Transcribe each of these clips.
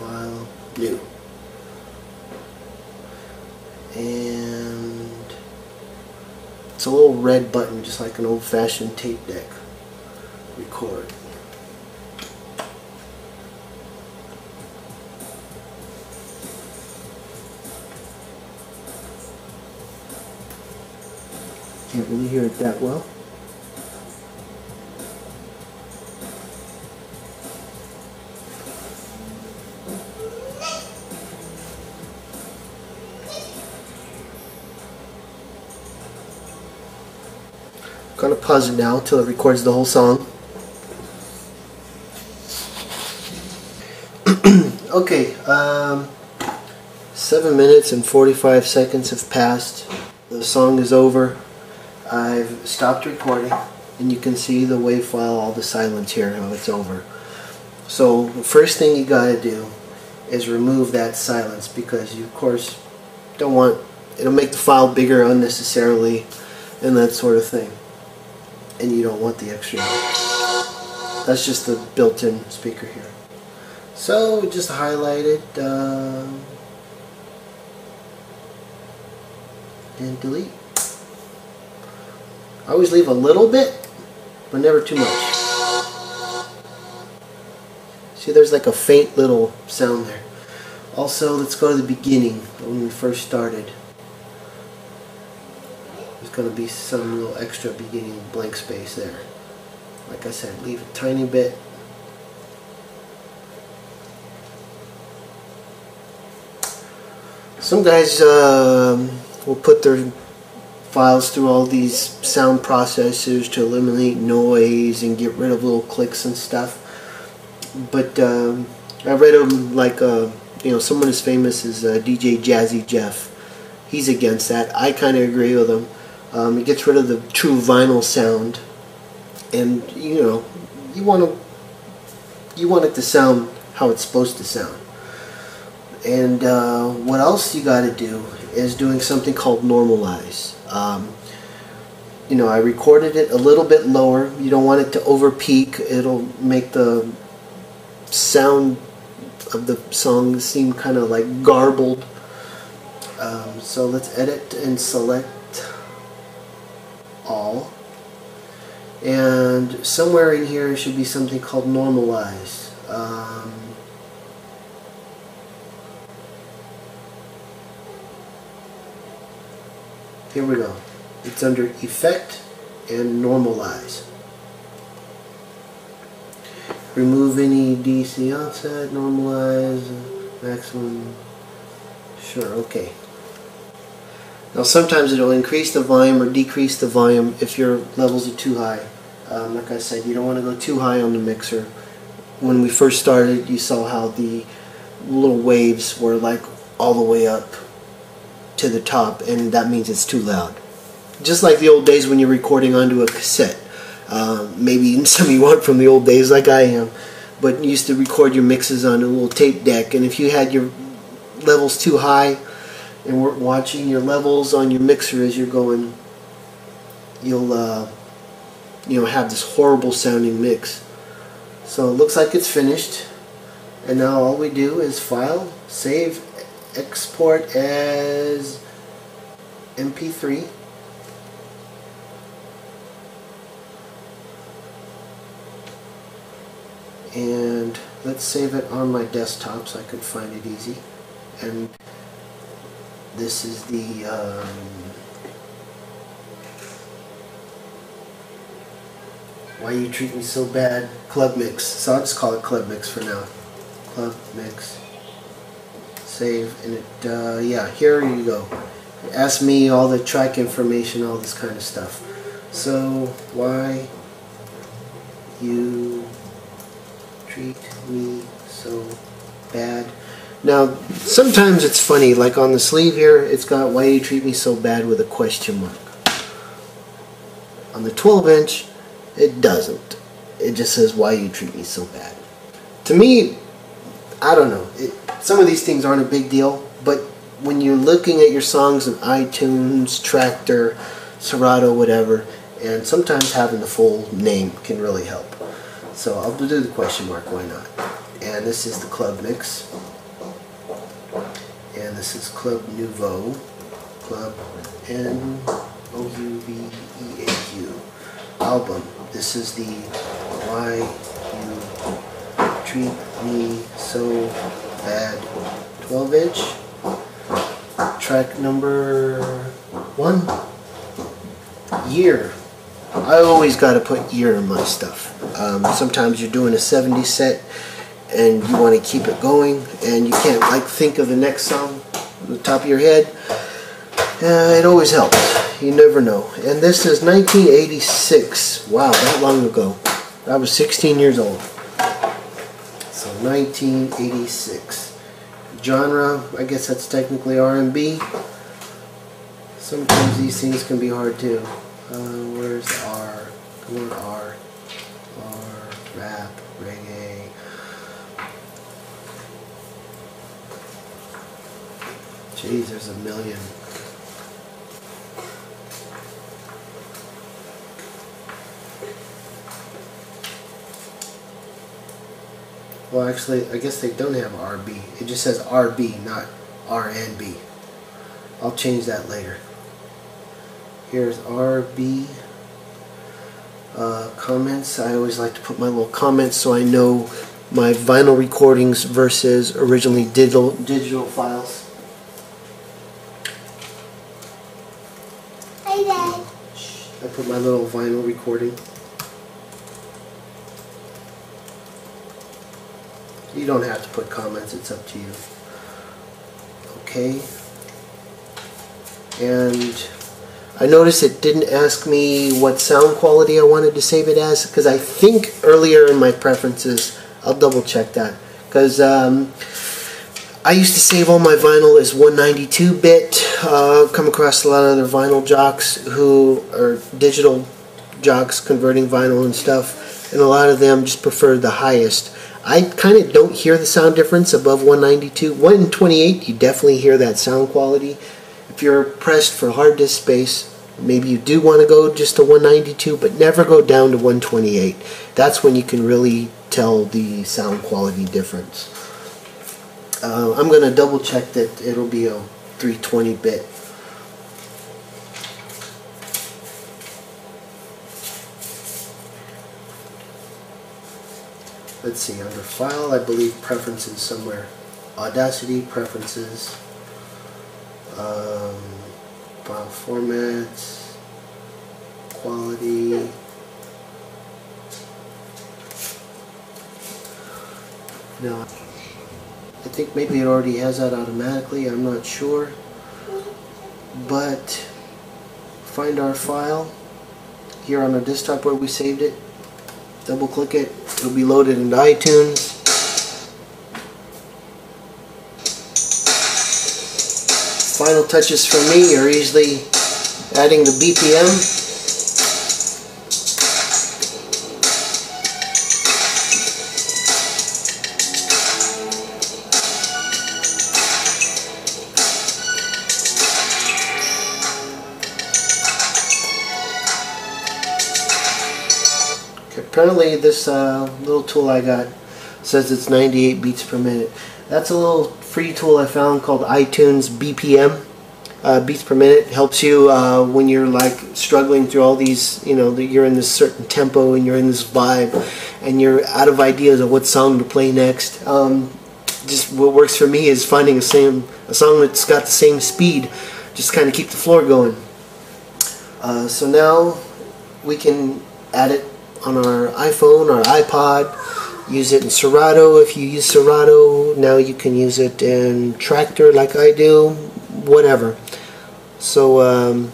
file, new. And it's a little red button, just like an old-fashioned tape deck. Record. Can't really hear it that well. Gonna pause it now until it records the whole song. okay, um, seven minutes and 45 seconds have passed. The song is over. I've stopped recording and you can see the wave file, all the silence here, how it's over. So the first thing you gotta do is remove that silence because you of course don't want, it'll make the file bigger unnecessarily and that sort of thing and you don't want the extra. That's just the built-in speaker here. So just highlight it uh, and delete. I always leave a little bit, but never too much. See, there's like a faint little sound there. Also, let's go to the beginning, when we first started going to be some little extra beginning blank space there. Like I said, leave a tiny bit. Some guys um, will put their files through all these sound processors to eliminate noise and get rid of little clicks and stuff. But um, I read them like, uh, you know, someone as famous as uh, DJ Jazzy Jeff. He's against that. I kind of agree with him. Um, it gets rid of the true vinyl sound, and you know, you want to you want it to sound how it's supposed to sound. And uh, what else you got to do is doing something called normalize. Um, you know, I recorded it a little bit lower. You don't want it to over peak. It'll make the sound of the song seem kind of like garbled. Um, so let's edit and select all. And somewhere in here should be something called normalize. Um, here we go. It's under effect and normalize. Remove any DC offset, normalize, maximum. Sure, okay. Now sometimes it'll increase the volume or decrease the volume if your levels are too high. Um, like I said, you don't want to go too high on the mixer. When we first started, you saw how the little waves were like all the way up to the top, and that means it's too loud. Just like the old days when you're recording onto a cassette. Um, maybe some of you aren't from the old days like I am, but you used to record your mixes on a little tape deck, and if you had your levels too high, and we're watching your levels on your mixer as you're going, you'll uh, you know have this horrible sounding mix. So it looks like it's finished, and now all we do is file, save, export as MP3. And let's save it on my desktop so I can find it easy. And this is the um, Why You Treat Me So Bad Club Mix. So I'll just call it Club Mix for now. Club Mix. Save. And it, uh, yeah, here you go. Ask me all the track information, all this kind of stuff. So, why you treat me so bad. Now, sometimes it's funny, like on the sleeve here, it's got why you treat me so bad with a question mark. On the 12 inch, it doesn't. It just says why you treat me so bad. To me, I don't know. It, some of these things aren't a big deal, but when you're looking at your songs in iTunes, Traktor, Serato, whatever, and sometimes having the full name can really help. So I'll do the question mark, why not? And this is the club mix this is Club Nouveau. Club N O U V E A U. Album. This is the Why You Treat Me So Bad 12 inch. Track number one. Year. I always got to put year in my stuff. Um, sometimes you're doing a 70 set and you want to keep it going and you can't like think of the next song on the top of your head. Uh, it always helps. You never know. And this is 1986. Wow, that long ago. I was 16 years old. So 1986. Genre, I guess that's technically R&B. Sometimes these things can be hard too. Uh, where's R? Come on, R. R. Rap. Jeez, there's a million. Well, actually, I guess they don't have RB. It just says RB, not RNB. I'll change that later. Here's RB uh, comments. I always like to put my little comments so I know my vinyl recordings versus originally digital digital files. Hey, Dad. I put my little vinyl recording. You don't have to put comments, it's up to you. Okay. And I noticed it didn't ask me what sound quality I wanted to save it as because I think earlier in my preferences, I'll double check that. Because um, I used to save all my vinyl as 192 bit. Uh, come across a lot of other vinyl jocks who are digital jocks converting vinyl and stuff, and a lot of them just prefer the highest. I kind of don't hear the sound difference above 192. 128, you definitely hear that sound quality. If you're pressed for hard disk space, maybe you do want to go just to 192, but never go down to 128. That's when you can really tell the sound quality difference. Uh, I'm going to double check that it'll be a 320 bit. Let's see, under File, I believe Preferences somewhere. Audacity, Preferences, um, File Formats, Quality, no, think maybe it already has that automatically, I'm not sure. But find our file here on our desktop where we saved it. Double click it, it'll be loaded into iTunes. Final touches for me are easily adding the BPM. Apparently this uh, little tool I got says it's 98 beats per minute. That's a little free tool I found called iTunes BPM. Uh, beats per minute helps you uh, when you're like struggling through all these, you know, that you're in this certain tempo and you're in this vibe and you're out of ideas of what song to play next. Um, just what works for me is finding a same a song that's got the same speed, just kind of keep the floor going. Uh, so now we can add it on our iPhone or iPod. Use it in Serato if you use Serato. Now you can use it in Traktor like I do. Whatever. So um,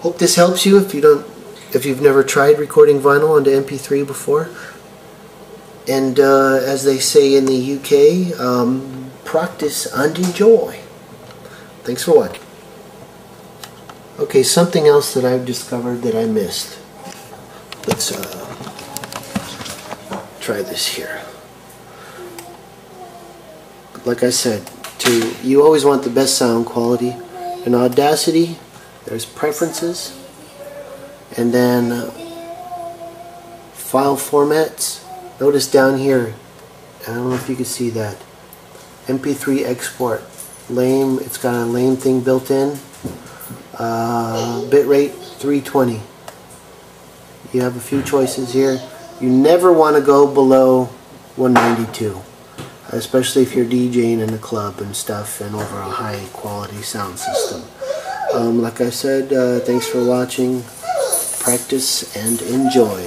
hope this helps you if you don't if you've never tried recording vinyl onto MP3 before. And uh, as they say in the UK, um, practice and enjoy. Thanks for watching. Okay, something else that I've discovered that I missed. Let's uh, try this here. Like I said, to you always want the best sound quality. In Audacity, there's preferences, and then uh, file formats. Notice down here, I don't know if you can see that, MP3 export. lame it's got a lame thing built in uh, bit rate 320 you have a few choices here. You never want to go below 192 especially if you're DJing in a club and stuff and over a high quality sound system. Um, like I said uh, thanks for watching. Practice and enjoy